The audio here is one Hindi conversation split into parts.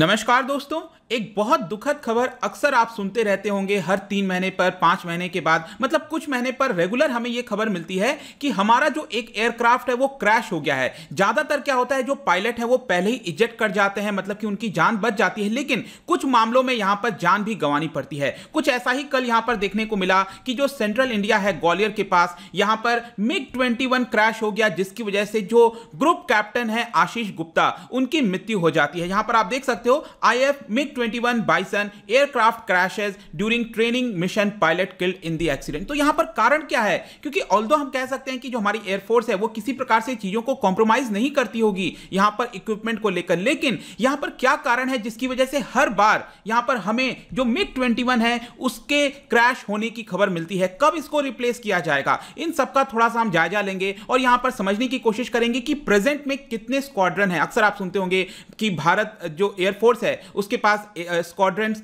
नमस्कार दोस्तों एक बहुत दुखद खबर अक्सर आप सुनते रहते होंगे, हर तीन महीने पर, पाँच महीने के बाद। मतलब कुछ महीने पर रेगुलर हमें यह खबर मिलती है कि हमारा जो एक एयरक्राफ्ट है, वो क्रैश हो गया है। ज़्यादातर क्या होता है, जो पायलट है, वो पहले ही इजेक्ट कर जाते हैं मतलब कि उनकी जान बच जाती है। लेकिन कुछ मामलों में यहाँ पर जान भी गंवानी पड़ती है। कुछ ऐसा ही कल यहाँ पर देखने को मिला कि जो सेंट्रल इंडिया है, ग्वालियर के पास, यहाँ पर मिग ट्वेंटी क्रैश हो गया, जिसकी वजह से जो ग्रुप कैप्टन है, आशीष गुप्ता, उनकी मृत्यु हो जाती है। यहाँ पर आप देख सकते हो IAF MiG 21 bison aircraft crashes during training mission pilot killed in the accident तो यहाँ पर कारण क्या है? क्योंकि ऑल्दो हम कह सकते हैं कि जो हमारी एयरफोर्स है, वो किसी प्रकार से चीज़ों को कॉम्प्रोमाइज नहीं करती होगी यहाँ पर इक्विपमेंट को लेकर। लेकिन यहाँ पर क्या कारण है जिसकी वजह से हर बार यहाँ पर हमें जो मिग 21 है, उसके क्रैश होने की खबर मिलती है? कब इसको रिप्लेस किया जाएगा? इन सबका थोड़ा सा हम जायजा लेंगे और यहाँ पर समझने की कोशिश करेंगे कि प्रेजेंट में कितने स्क्वाड्रन है। अक्सर आप सुनते होंगे कि भारत जो एयरफोर्स है, उसके पास स्क्वाड्रन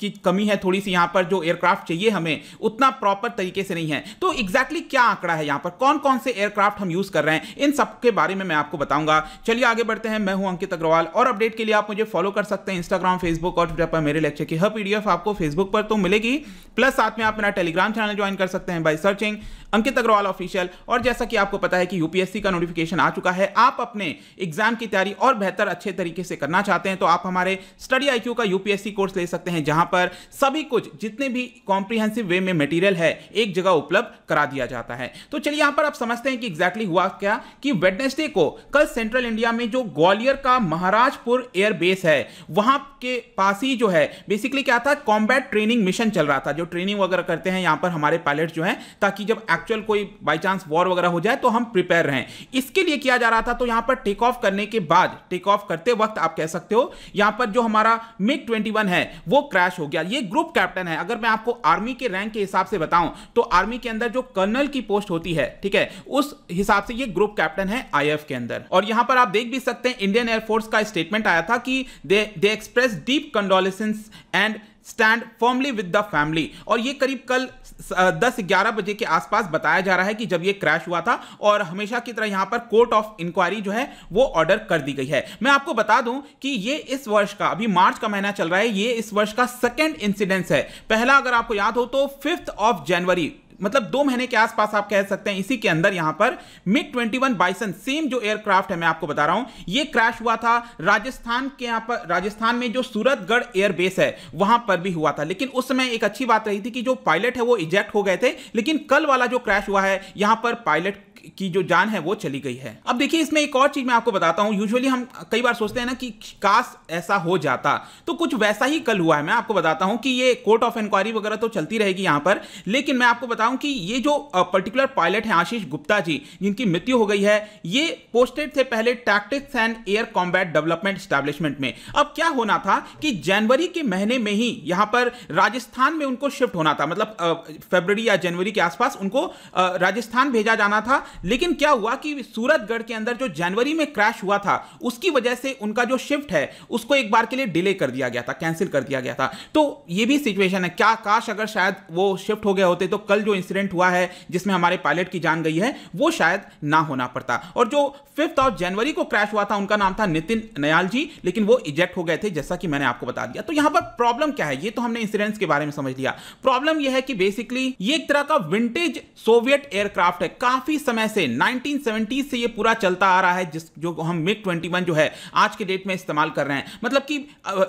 की कमी है थोड़ी सी यहाँ पर जो एयरक्राफ्ट चाहिए हमें, उतना प्रॉपर तरीके से नहीं है। तो एग्जैक्टली exactly क्या आंकड़ा है यहाँ पर? कौन कौन से एयरक्राफ्ट हम यूज़ कर रहे हैं? इन सब के बारे में मैं आपको बताऊँगा। चलिए आगे बढ़ते हैं। मैं हूँ अंकित अग्रवाल और अपडेट के लिए आप मुझे फॉलो कर सकते हैं इंस्टाग्राम फेसबुक और ट्विटर पर। मेरे लेक्चर की हर पीडीएफ आपको फेसबुक पर तो मिलेगी। प्लस साथ में आप मेरा टेलीग्राम चैनल ज्वाइन कर सकते हैं by searching Ankit Agarwal official और जैसा कि आपको पता है कि यूपीएससी का नोटिफिकेशन आ चुका है, आप अपने एग्ज़ाम की तैयारी और बेहतर अच्छे तरीके से करना चाहते हैं तो आप हमारे स्टडी आईक्यू का यूपीएससी कोर्स ले सकते हैं, जहाँ पर सभी कुछ, जितने भी कॉम्प्रिहेंसिव वे में मटेरियल है, एक जगह उपलब्ध करा दिया जाता है। तो चलिए यहाँ पर आप समझते हैं कि एग्जैक्टली हुआ क्या कि वेडनेसडे को कल सेंट्रल इंडिया में जो ग्वालियर का महाराजपुर एयरबेस है, वहाँ के पास ही जो है बेसिकली क्या था कॉम्बैट ट्रेनिंग मिशन चल रहा था। जो ट्रेनिंग वगैरह करते हैं, यहाँ पर हमारे पायलट जो है, ताकि जब एक्चुअल कोई बाई चांस वॉर वगैरह हो जाए तो हम प्रिपेयर रहें। इसके लिए किया जा रहा था तो यहाँ पर टेक ऑफ़ करने के बाद टेक ऑफ़ करते वक्त आप कह सकते हो, यहाँ पर जो हमारा मिग 21 है, वो क्रैश हो गया। ये ग्रुप कैप्टन है। अगर मैं आपको आर्मी के रैंक के हिसाब से बताऊँ तो आर्मी के अंदर जो कर्नल की पोस्ट होती है, ठीक है, उस हिसाब से ये ग्रुप कैप्टन है आईएफ के अंदर। और यहाँ पर आप देख भी सकते हैं इंडियन एयरफोर्स का स्टेटमेंट आया था कि they they express deep condolences and stand formally with the family और ये करीब कल दस ग्यारह बजे के आसपास बताया जा रहा है कि जब ये क्रैश हुआ था और हमेशा की तरह यहाँ पर कोर्ट ऑफ़ इंक्वायरी जो है, वो ऑर्डर कर दी गई है। मैं आपको बता दूँ कि ये इस वर्ष का, अभी मार्च का महीना चल रहा है, ये इस वर्ष का सेकेंड इंसिडेंस है। पहला अगर आपको याद हो तो फिफ्थ ऑफ़ जनवरी मतलब दो महीने के आसपास आप कह सकते हैं इसी के अंदर यहाँ पर मिग 21 बाइसन सेम जो एयरक्राफ्ट है, मैं आपको बता रहा हूँ, ये क्रैश हुआ था राजस्थान के यहाँ पर, राजस्थान में जो सूरतगढ़ एयरबेस है, वहाँ पर भी हुआ था। लेकिन उस समय एक अच्छी बात रही थी कि जो पायलट है वो इजेक्ट हो गए थे, लेकिन कल वाला जो क्रैश हुआ है, यहाँ पर पायलट की जो जान है वो चली गई है। अब देखिए, इसमें एक और चीज़ मैं आपको बताता हूँ। यूजुअली हम कई बार सोचते हैं ना कि काश ऐसा हो जाता। तो कुछ वैसा ही कल हुआ है। मैं आपको बताता हूँ कि ये कोर्ट ऑफ़ इंक्वायरी वगैरह तो चलती रहेगी यहाँ पर, लेकिन मैं आपको बताऊँ कि ये जो पर्टिकुलर पायलट है आशीष गुप्ता जी, जिनकी मृत्यु हो गई है, ये पोस्टेड थे पहले tactics and air combat development establishment में। अब क्या होना था कि जनवरी के महीने में ही यहाँ पर राजस्थान में उनको शिफ्ट होना था। मतलब फेबर या जनवरी के आसपास उनको राजस्थान भेजा जाना था। लेकिन क्या हुआ कि सूरतगढ़ के अंदर जो जनवरी में क्रैश हुआ था, उसकी वजह से उनका जो शिफ्ट है, उसको एक बार के लिए डिले कर दिया गया था, कैंसिल कर दिया गया था। तो ये भी सिचुएशन है। क्या काश अगर शायद वो शिफ्ट हो गए होते तो कल जो इंसिडेंट हुआ है, जिसमें हमारे पायलट की जान गई है, वो शायद ना होना पड़ता। और जो फिफ्थ ऑफ़ जनवरी को क्रैश हुआ था, उनका नाम था नितिन नयाल जी, लेकिन वो इजेक्ट हो गए थे, जैसा कि मैंने आपको बता दिया। तो यहाँ पर प्रॉब्लम क्या है? ये तो हमने इंसिडेंट्स के बारे में समझ लिया। प्रॉब्लम यह है कि बेसिकली ये एक तरह का विंटेज सोवियत एयरक्राफ्ट है। काफ़ी समय से 1970 से ये पूरा चलता आ रहा है, जिस, जो हम मिग 21 जो है, आज के डेट में इस्तेमाल कर रहे हैं। मतलब कि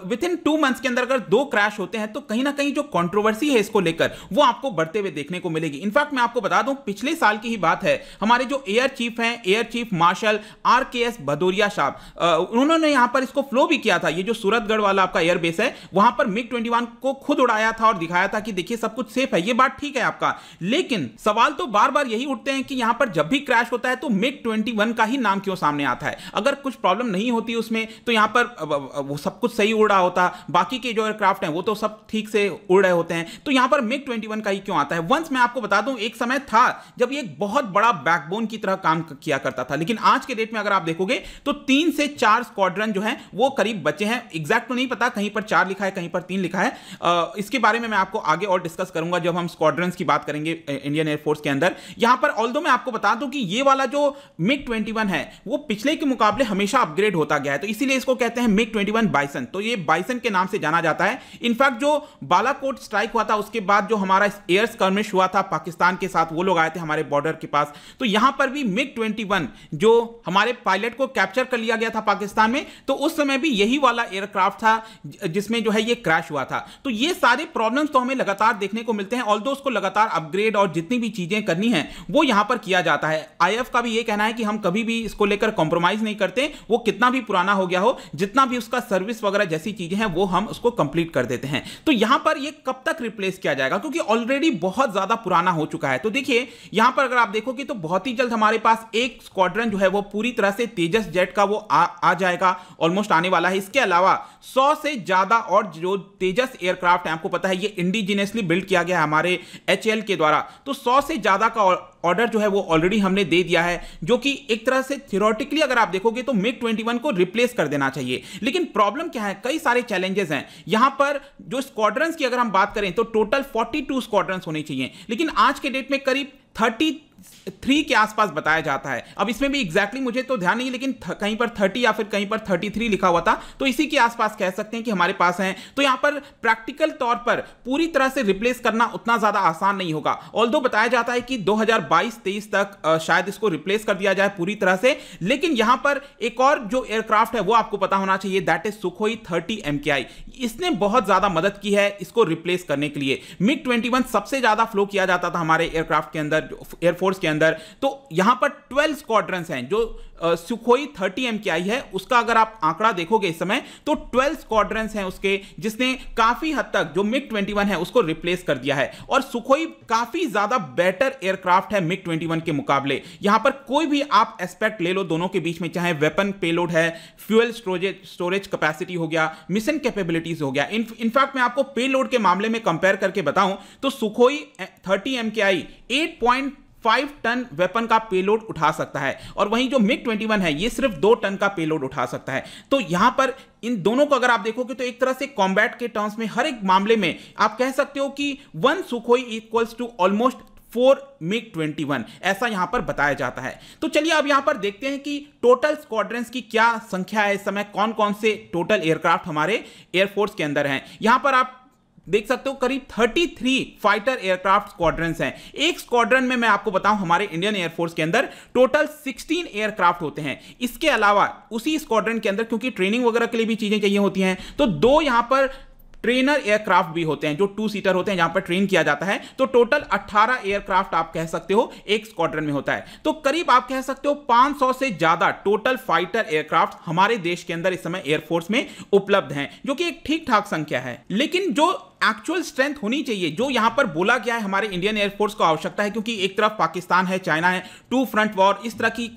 विद इन टू मंथ्स के अंदर अगर दो क्रैश होते हैं तो कहीं ना कहीं जो कंट्रोवर्सी है इसको लेकर, वो आपको बढ़ते हुए देखने को मिलेगी। इनफैक्ट मैं आपको बता दूँ, पिछले साल की ही बात है, हमारे जो एयर चीफ हैं air chief marshal R K S Bhadauria साहब उन्होंने यहाँ पर इसको फ्लो भी किया था। ये जो सूरतगढ़ वाला आपका एयरबेस है, वहाँ पर मिग 21 को खुद उड़ाया था और दिखाया था कि देखिए सब कुछ सेफ़ है, ये बात ठीक है आपका। लेकिन सवाल तो बार बार यही उठते हैं कि यहाँ पर जब भी क्रैश होता है तो मिग 21 का ही नाम क्यों सामने आता है? अगर कुछ प्रॉब्लम नहीं होती उसमें तो यहाँ पर वो सब कुछ सही उड़ रहा होता, बाकी के जो एयरक्राफ्ट हैं, वो तो सब ठीक से उड़ रहे होते हैं। तो यहाँ पर मिग 21 का ही क्यों आता है? वंस मैं आपको बता दूँ, एक समय था जब ये एक बहुत बड़ा बैकबोन की तरह काम किया करता था। लेकिन आज के डेट में अगर आप देखोगे तो तीन से चार स्क्वाड्रन जो है, वो करीब बचे हैं। एग्जैक्ट तो नहीं पता, कहीं पर चार लिखा है, कहीं पर तीन लिखा है। इसके बारे में मैं आपको आगे और डिस्कस करूँगा जब हम स्क्वाड्रन की बात करेंगे इंडियन एयरफोर्स के अंदर। यहाँ पर ऑल मैं आपको बता दूँ कि ये वाला जो मिग 21 है, वो पिछले के मुकाबले हमेशा अपग्रेड होता गया है। तो इसीलिए इसको कहते हैं मिग 21 बाइसन। तो ये बाइसन के नाम से जाना जाता है। इनफैक्ट जो बालाकोट स्ट्राइक हुआ था, उसके बाद जो हमारा एयर स्कर्मिश हुआ था पाकिस्तान के साथ, वो लोग आए थे हमारे बॉर्डर के पास। तो यहाँ पर भी मिग 21 जो हमारे पायलट को कैप्चर कर लिया गया था पाकिस्तान में तो उस समय भी यही वाला एयरक्राफ्ट था जिसमें जो है ये क्रैश हुआ था। तो ये सारे प्रॉब्लम्स तो हमें लगातार देखने को मिलते हैं ऑल उसको लगातार अपग्रेड और जितनी भी चीज़ें करनी है, वो यहाँ पर किया जाता है। आईएफ का भी ये कहना है कि हम कभी भी इसको लेकर कॉम्प्रोमाइज नहीं करते। वो कितना भी पुराना हो गया हो जितना भी उसका सर्विस वगैरह जैसी चीज़ें हैं वो हम उसको कंप्लीट कर देते हैं। तो यहाँ पर ये कब तक रिप्लेस किया जाएगा? क्योंकि ऑलरेडी बहुत ज़्यादा पुराना हो चुका है। तो देखिए यहाँ पर अगर आप देखोगे तो बहुत ही जल्द हमारे पास एक स्क्वाड्रन जो है वो पूरी तरह से तेजस जेट का वो आ, आ जाएगा। ऑलमोस्ट आने वाला है। इसके अलावा 100 से ज़्यादा और जो तेजस एयरक्राफ्ट है आपको पता है ये इंडिजिनियसली बिल्ड किया गया है हमारे एच के द्वारा। तो 100 से ज़्यादा का ऑर्डर जो है वो ऑलरेडी हमने दे दिया है, जो कि एक तरह से थियोरटिकली अगर आप देखोगे तो मिग 21 को रिप्लेस कर देना चाहिए। लेकिन प्रॉब्लम क्या है? कई सारे चैलेंजेस हैं। यहाँ पर जो स्क्वाड्रंस की अगर हम बात करें तो टोटल 42 टू होने चाहिए। लेकिन आज के डेट में करीब 30 थ्री के आसपास बताया जाता है। अब इसमें भी एग्जैक्टली exactly मुझे तो ध्यान नहीं लेकिन कहीं पर थर्टी या फिर कहीं पर थर्टी थ्री लिखा हुआ था तो इसी के आसपास कह सकते हैं कि हमारे पास है। तो यहाँ पर प्रैक्टिकल तौर पर पूरी तरह से रिप्लेस करना उतना ज़्यादा आसान नहीं होगा। ऑल बताया जाता है कि 2022-23 तक शायद इसको रिप्लेस कर दिया जाए पूरी तरह से, लेकिन यहाँ पर एक और जो एयरक्राफ्ट है, वो आपको पता होना चाहिए that is Sukhoi thirty M इसने बहुत ज़्यादा मदद की है इसको रिप्लेस करने के लिए। मिग ट्वेंटी सबसे ज़्यादा फ्लो किया जाता था हमारे एयरक्राफ्ट के अंदर। एयरफोर्स के अंदर तो यहाँ पर 12 स्क्वाड्रंस हैं, जो सुखोई थर्टी एम की है, उसका अगर आप आंकड़ा देखोगे इस समय तो 12 स्क्वाड्रंस हैं उसके, जिसने काफ़ी हद तक जो मिग 21 है, उसको रिप्लेस कर दिया है। और सुखोई काफ़ी ज़्यादा बेटर एयरक्राफ्ट है मिग 21 के मुकाबले। यहाँ पर कोई भी आप एस्पेक्ट ले लो दोनों के बीच में, चाहे वेपन पेलोड है फ्यूएल स्टोरेज कैपेसिटी हो गया मिशन कैपेबिलिटीज हो गया। इनफैक्ट मैं आपको पेलोड के मामले में कंपेयर करके बताऊँ तो Sukhoi thirty M K I five ton weapon का पेलोड उठा सकता है। और वहीं जो मिग 21 है, ये सिर्फ़ दो टन का पेलोड उठा सकता है। तो यहाँ पर इन दोनों को अगर आप देखोगे तो एक तरह से कॉम्बैट के टर्म्स में, हर एक मामले में आप कह सकते हो कि one Sukhoi equals to almost four MiG 21 ऐसा यहाँ पर बताया जाता है। तो चलिए अब यहाँ पर देखते हैं कि टोटल स्क्वाड्रंस की क्या संख्या है इस समय कौन कौन से टोटल एयरक्राफ्ट हमारे एयरफोर्स के अंदर हैं। यहाँ पर आप देख सकते हो, करीब 33 फाइटर एयरक्राफ्ट स्क्वाड्रन हैं। एक स्क्वाड्रन में मैं आपको बताऊँ, हमारे इंडियन एयरफोर्स के अंदर टोटल 16 एयरक्राफ्ट होते हैं। इसके अलावा उसी स्क्वाड्रन के अंदर, क्योंकि ट्रेनिंग वगैरह के लिए भी चीज़ें चाहिए होती हैं तो दो यहाँ पर ट्रेनर एयरक्राफ्ट भी होते हैं, जो टू सीटर होते हैं, जहाँ पर ट्रेन किया जाता है तो टोटल 18 एयरक्राफ्ट आप कह सकते हो, एक स्क्वाड्रन में होता है। तो करीब आप कह सकते हो 500 से ज़्यादा टोटल फाइटर एयरक्राफ्ट हमारे देश के अंदर इस समय एयरफोर्स में उपलब्ध हैं, जो कि एक ठीक ठाक संख्या है। लेकिन जो एक्चुअल स्ट्रेंथ होनी चाहिए, जो यहाँ पर बोला गया है हमारे इंडियन एयरफोर्स को आवश्यकता है, क्योंकि एक तरफ़ पाकिस्तान है, चाइना है टू फ्रंट वॉर इस तरह की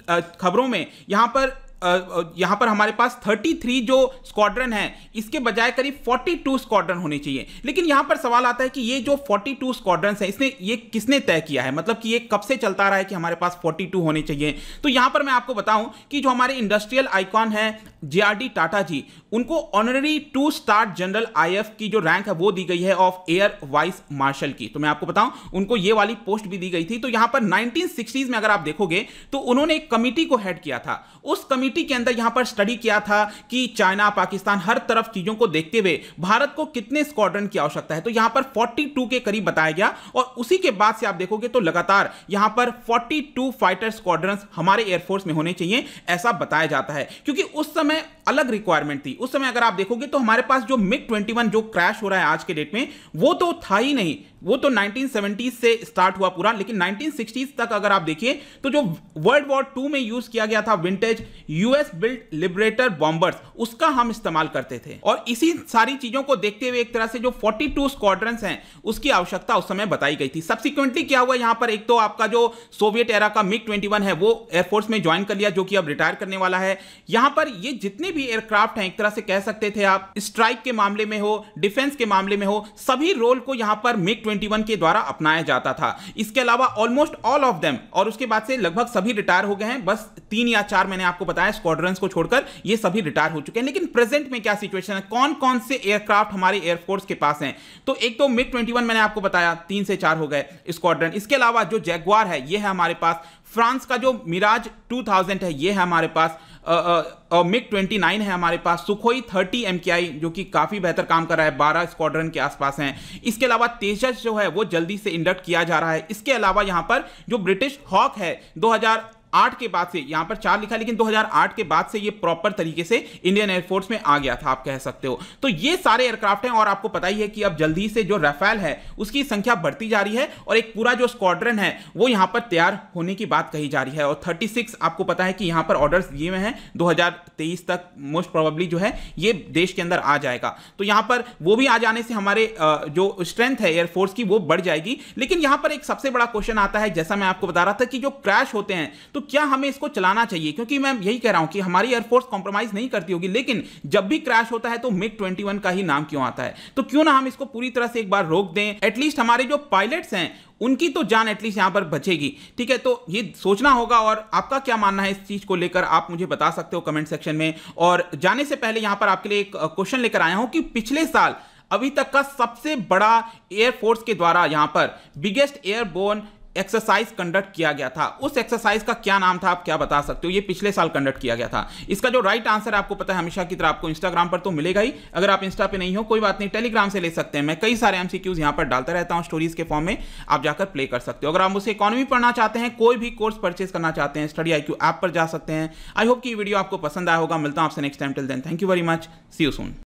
खबरों में यहाँ पर यहाँ पर हमारे पास 33 जो स्क्वाड्रन है, इसके बजाय करीब 42 स्क्वाड्रन होने चाहिए। लेकिन यहाँ पर सवाल आता है कि ये जो 42 स्क्वाड्रन है, इसने, ये किसने तय किया है? मतलब कि ये कब से चलता रहा है कि हमारे पास 42 होने चाहिए? तो यहाँ पर मैं आपको बताऊँ कि जो हमारे इंडस्ट्रियल आइकॉन है जेआरडी टाटा जी, उनको honorary two star general IAF की जो रैंक है, वो दी गई है ऑफ़ एयर वाइस मार्शल की। तो मैं आपको बताऊँ, उनको ये वाली पोस्ट भी दी गई थी। तो यहाँ पर 1960s में अगर आप देखोगे तो उन्होंने एक कमिटी को हेड किया था। उस कमिटी के अंदर यहाँ पर स्टडी किया था कि चाइना, पाकिस्तान हर तरफ़ चीज़ों को देखते हुए भारत को कितने स्क्वाड्रन की आवश्यकता है। तो यहाँ पर 42 के करीब बताया गया और उसी के बाद से आप देखोगे तो लगातार यहाँ पर 42 फाइटर स्क्वाड्रन हमारे एयरफोर्स में होने चाहिए, ऐसा बताया जाता है। क्योंकि उस समय अलग रिक्वायरमेंट थी। उस समय अगर आप देखोगे तो हमारे पास जो मिग 21 जो क्रैश हो रहा है आज के डेट में, वो तो था ही नहीं। वो तो 1970s से स्टार्ट हुआ पूरा, लेकिन 1960s तक अगर आप देखिए तो जो वर्ल्ड वॉर टू में यूज़ किया गया था vintage US built liberator bombers, उसका हम इस्तेमाल करते थे। और इसी सारी चीज़ों को देखते हुए एक तरह से जो 42 स्क्वाड्रंस हैं, उसकी आवश्यकता उस समय बताई गई थी। सब्सिक्वेंटली क्या हुआ यहाँ पर, एक तो आपका जो सोवियत एरा का मिग 21 है, वो एयरफोर्स में ज्वाइन कर लिया, जो कि अब रिटायर करने वाला है। यहाँ पर ये जितने भी एयरक्राफ्ट हैं, एक तरह से कह सकते थे आप, स्ट्राइक के मामले में हो, डिफेंस के मामले में हो, सभी रोल को यहाँ पर मिग के द्वारा अपनाया जाता था। इसके अलावा ऑलमोस्ट ऑल ऑफ़ देम और उसके बाद से लगभग सभी रिटायर हो गए हैं। बस तीन या चार मैंने आपको बताया स्क्वाड्रन को छोड़कर ये सभी रिटायर हो चुके हैं। लेकिन प्रेजेंट में क्या सिचुएशन है? कौन कौन से एयरक्राफ्ट हमारे एयरफोर्स के पास हैं? तो एक तो मिग ट्वेंटी मैंने आपको बताया, तीन से चार हो गए स्क्वाड्रन इसके अलावा जो जैगवार है, ये है हमारे पास। फ्रांस का जो मिराज 2000 है, ये है हमारे पास। मिग 29 है हमारे पास, सुखोई 30 एम जो कि काफ़ी बेहतर काम कर रहा है 12 स्क्वाड्रन के आसपास हैं। इसके अलावा तेजस जो है, वो जल्दी से इंडक्ट किया जा रहा है। इसके अलावा यहाँ पर जो ब्रिटिश हॉक है 2000 आठ के बाद से, यहाँ पर चार लिखा, लेकिन 2008 के बाद से ये प्रॉपर तरीके से इंडियन एयरफोर्स में आ गया था, आप कह सकते हो। तो ये सारे एयरक्राफ्ट हैं और आपको पता ही है कि अब जल्दी से जो राफेल है, उसकी संख्या बढ़ती जा रही है और एक पूरा जो स्क्वाड्रन है, वो यहाँ पर तैयार होने की बात कही जा रही है। और 36 आपको पता है कि यहाँ पर ऑर्डर्स दिए हुए हैं 2023 तक मोस्ट प्रोबेबली जो है, ये देश के अंदर आ जाएगा। तो यहाँ पर वो भी आ जाने से हमारे जो स्ट्रेंथ है एयरफोर्स की, वो बढ़ जाएगी। लेकिन यहाँ पर एक सबसे बड़ा क्वेश्चन आता है, जैसा मैं आपको बता रहा था कि जो क्रैश होते हैं तो क्या हमें इसको चलाना चाहिए? क्योंकि मैं यही कह रहा हूँ कि हमारी एयरफोर्स कॉम्प्रोमाइज नहीं करती होगी, लेकिन जब भी क्रैश होता है तो मिग 21 का ही नाम क्यों आता है? तो क्यों ना हम इसको पूरी तरह से एक बार रोक दें? एटलीस्ट हमारे जो पायलट्स हैं, उनकी तो जान एटलीस्ट यहाँ पर बचेगी। ठीक है तो ये सोचना होगा और आपका क्या मानना है इस चीज़ को लेकर? आप मुझे बता सकते हो कमेंट सेक्शन में। और जाने से पहले यहाँ पर आपके लिए एक क्वेश्चन लेकर आया हूँ कि पिछले साल अभी तक का सबसे बड़ा एयरफोर्स के द्वारा यहाँ पर बिगेस्ट एयरबोर्न एक्सरसाइज कंडक्ट किया गया था। उस एक्सरसाइज का क्या नाम था, आप क्या बता सकते हो? ये पिछले साल कंडक्ट किया गया था। इसका जो राइट आंसर आपको पता है, हमेशा की तरह आपको इंस्टाग्राम पर तो मिलेगा ही। अगर आप इंस्टा पे नहीं हो, कोई बात नहीं टेलीग्राम से ले सकते हैं। मैं कई सारे एमसीक्यूज यहाँ पर डालता रहता हूँ स्टोरीज के फॉर्म में। आप जाकर प्ले कर सकते हो। अगर आप मुझसे इकोनॉमी पढ़ना चाहते हैं, कोई भी कोर्स परचेज करना चाहते हैं स्टडी आई ऐप पर जा सकते हैं। आई होप की वीडियो आपको पसंद आया होगा। मिलता हूँ आपसे next time till then thank you very much see you soon